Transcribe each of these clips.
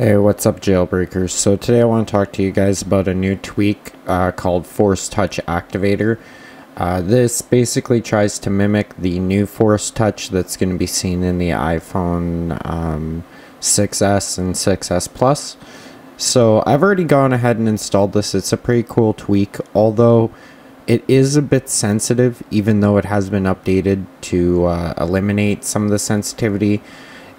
Hey, what's up, jailbreakers? So today I want to talk to you guys about a new tweak uh, called Force Touch Activator. Uh, this basically tries to mimic the new Force Touch that's going to be seen in the iPhone um, 6s and 6s Plus. So I've already gone ahead and installed this. It's a pretty cool tweak, although it is a bit sensitive, even though it has been updated to uh, eliminate some of the sensitivity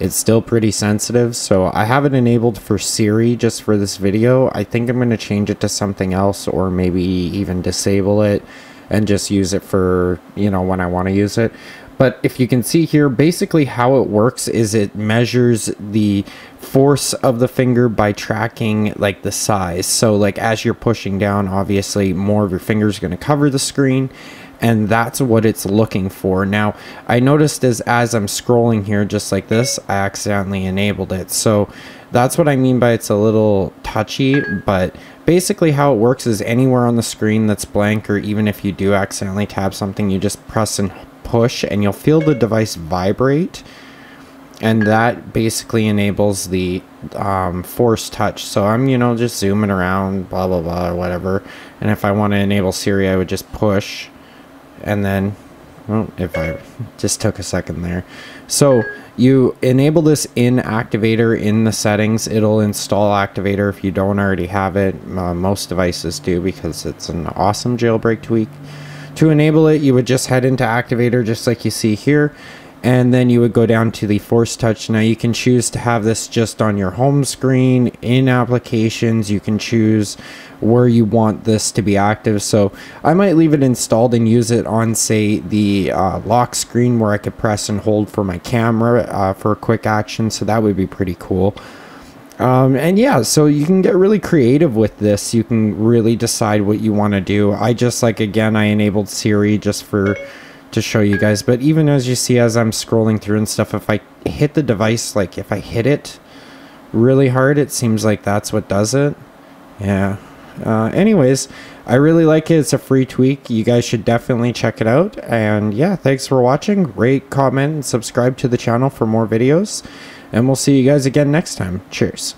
it's still pretty sensitive so I have it enabled for Siri just for this video. I think I'm going to change it to something else or maybe even disable it and just use it for you know when I want to use it. But if you can see here basically how it works is it measures the force of the finger by tracking like the size. So like as you're pushing down obviously more of your fingers are going to cover the screen and that's what it's looking for. Now, I noticed as as I'm scrolling here just like this, I accidentally enabled it. So that's what I mean by it's a little touchy, but basically how it works is anywhere on the screen that's blank or even if you do accidentally tap something, you just press and push and you'll feel the device vibrate and that basically enables the um, force touch. So I'm, you know, just zooming around, blah, blah, blah, or whatever. And if I want to enable Siri, I would just push and then well, if I just took a second there. So you enable this in Activator in the settings. It'll install Activator if you don't already have it. Uh, most devices do because it's an awesome jailbreak tweak. To enable it, you would just head into Activator just like you see here and then you would go down to the force touch. Now you can choose to have this just on your home screen in applications. You can choose where you want this to be active. So i might leave it installed and use it on say the uh, lock screen where i could press and hold for my camera uh, for a quick action. So that would be pretty cool. Um, and yeah, so you can get really creative with this. You can really decide what you want to do. I just like, again, I enabled Siri just for to show you guys. But even as you see, as I'm scrolling through and stuff, if I hit the device, like if I hit it really hard, it seems like that's what does it. Yeah. Uh, anyways, I really like it. It's a free tweak. You guys should definitely check it out. And yeah, thanks for watching. Rate, comment, and subscribe to the channel for more videos. And we'll see you guys again next time. Cheers.